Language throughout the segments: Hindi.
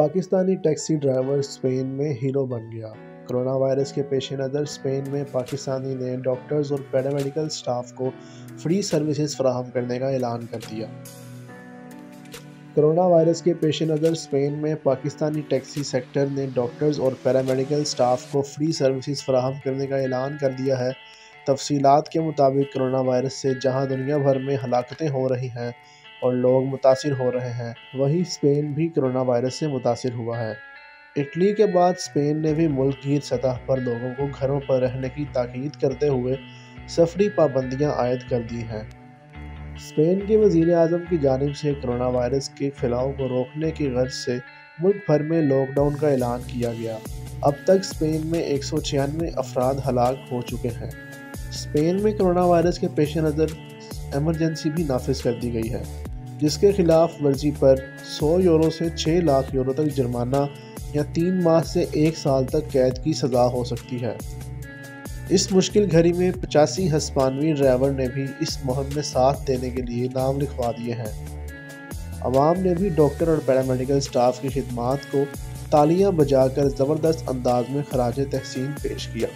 पाकिस्तानी टैक्सी ड्राइवर स्पेन में हीरो बन गया। कोरोना वायरस के पेश नज़र स्पेन में पाकिस्तानी ने डॉक्टर्स और पैरामेडिकल स्टाफ को फ्री सर्विसेज़ फ्राहम करने का ऐलान कर दिया। कोरोना वायरस के पेश नज़र स्पेन में पाकिस्तानी टैक्सी सेक्टर ने डॉक्टर्स और पैरामेडिकल स्टाफ को फ्री सर्विसेज़ फ्राहम करने का ऐलान कर दिया है। तफसीलात के मुताबिक कोरोना वायरस से जहाँ दुनिया भर में हलाकतें हो रही हैं और लोग मुतासर हो रहे हैं। वहीं स्पेन भी कोरोना वायरस से मुतासर हुआ है। इटली के बाद स्पेन ने भी मुल्क की सतह पर लोगों को घरों पर रहने की ताकीद करते हुए सफरी पाबंदियाँ आयद कर दी हैं। स्पेन के वज़ीर अजम की जानब से कोरोना वायरस के फैलाव को रोकने की गर्ज से मुल्क भर में लॉकडाउन का ऐलान किया गया। अब तक स्पेन में एक सौ छियानवे अफराद हलाक हो चुके हैं। स्पेन में कोरोना वायरस के पेश नज़र एमरजेंसी भी नाफिज कर दी गई है। जिसके खिलाफ वर्जी पर 100 यूरो से 6 लाख यूरो तक जुर्माना या तीन माह से एक साल तक कैद की सज़ा हो सकती है। इस मुश्किल घड़ी में पचासी हस्पानवी ड्राइवर ने भी इस मुहिम में साथ देने के लिए नाम लिखवा दिए हैं। आवाम ने भी डॉक्टर और पैरामेडिकल स्टाफ की खिदमत को तालियाँ बजाकर ज़बरदस्त अंदाज में खराज तहसीन पेश किया।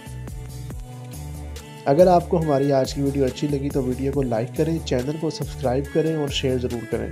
अगर आपको हमारी आज की वीडियो अच्छी लगी तो वीडियो को लाइक करें, चैनल को सब्सक्राइब करें और शेयर ज़रूर करें।